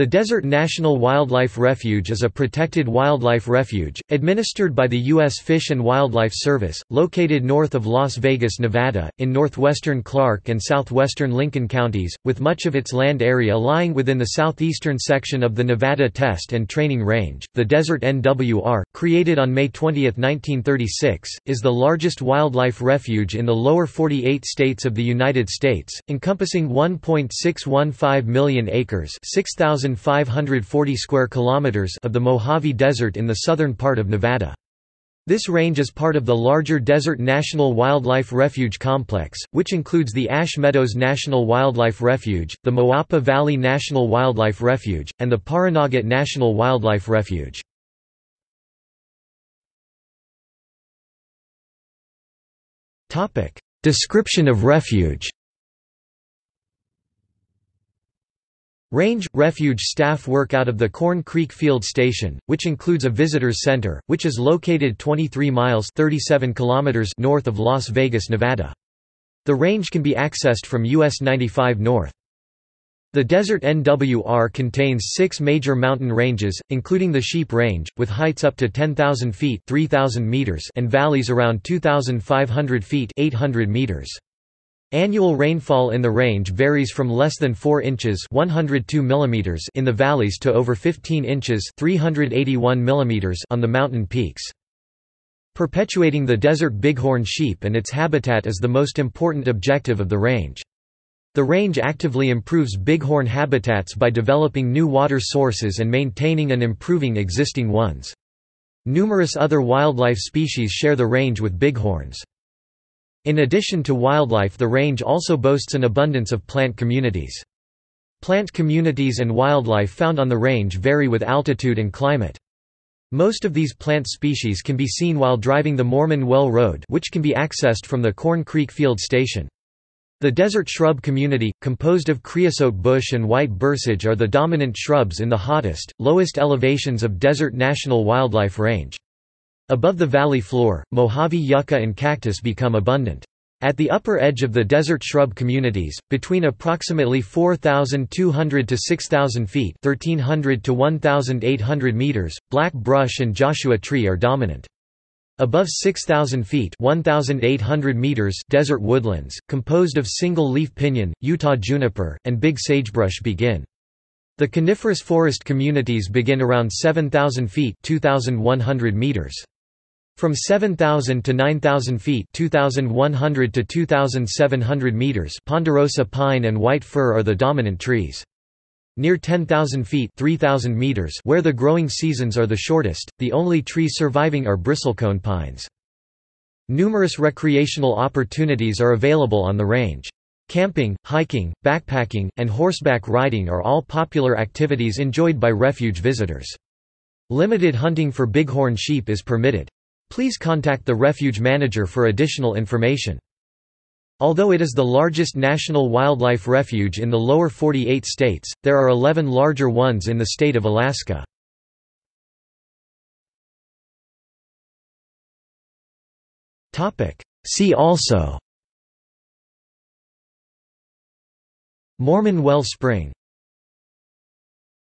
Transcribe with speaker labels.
Speaker 1: The Desert National Wildlife Refuge is a protected wildlife refuge, administered by the U.S. Fish and Wildlife Service, located north of Las Vegas, Nevada, in northwestern Clark and southwestern Lincoln counties, with much of its land area lying within the southeastern section of the Nevada Test and Training Range. The Desert NWR, created on May 20, 1936, is the largest wildlife refuge in the lower 48 states of the United States, encompassing 1.615 million acres 6,000 1,540 square kilometers of the Mojave Desert in the southern part of Nevada. This range is part of the larger Desert National Wildlife Refuge Complex, which includes the Ash Meadows National Wildlife Refuge, the Moapa Valley National Wildlife Refuge, and the Pahranagat National Wildlife Refuge. Description of refuge Range – Refuge staff work out of the Corn Creek Field Station, which includes a visitors center, which is located 23 miles 37 kilometers north of Las Vegas, Nevada. The range can be accessed from US 95 north. The Desert NWR contains six major mountain ranges, including the Sheep Range, with heights up to 10,000 feet 3,000 meters and valleys around 2,500 feet 800 meters. Annual rainfall in the range varies from less than 4 inches 102 mm in the valleys to over 15 inches 381 mm on the mountain peaks. Perpetuating the desert bighorn sheep and its habitat is the most important objective of the range. The range actively improves bighorn habitats by developing new water sources and maintaining and improving existing ones. Numerous other wildlife species share the range with bighorns. In addition to wildlife the range also boasts an abundance of plant communities. Plant communities and wildlife found on the range vary with altitude and climate. Most of these plant species can be seen while driving the Mormon Well Road which can be accessed from the Corn Creek Field Station. The desert shrub community, composed of creosote bush and white bursage are the dominant shrubs in the hottest, lowest elevations of Desert National Wildlife Range. Above the valley floor, Mojave yucca and cactus become abundant. At the upper edge of the desert shrub communities, between approximately 4,200 to 6,000 feet 1,300 to 1,800 meters, black brush and Joshua tree are dominant. Above 6,000 feet 1,800 meters desert woodlands, composed of single-leaf pinyon, Utah juniper, and big sagebrush begin. The coniferous forest communities begin around 7,000 feet 2,100 meters. From 7,000 to 9,000 feet 2,100 to 2,700 meters ponderosa pine and white fir are the dominant trees. Near 10,000 feet 3,000 meters where the growing seasons are the shortest, the only trees surviving are bristlecone pines. Numerous recreational opportunities are available on the range. Camping, hiking, backpacking, and horseback riding are all popular activities enjoyed by refuge visitors. Limited hunting for bighorn sheep is permitted. Please contact the refuge manager for additional information. Although it is the largest national wildlife refuge in the lower 48 states, there are 11 larger ones in the state of Alaska. See also Mormon Well Spring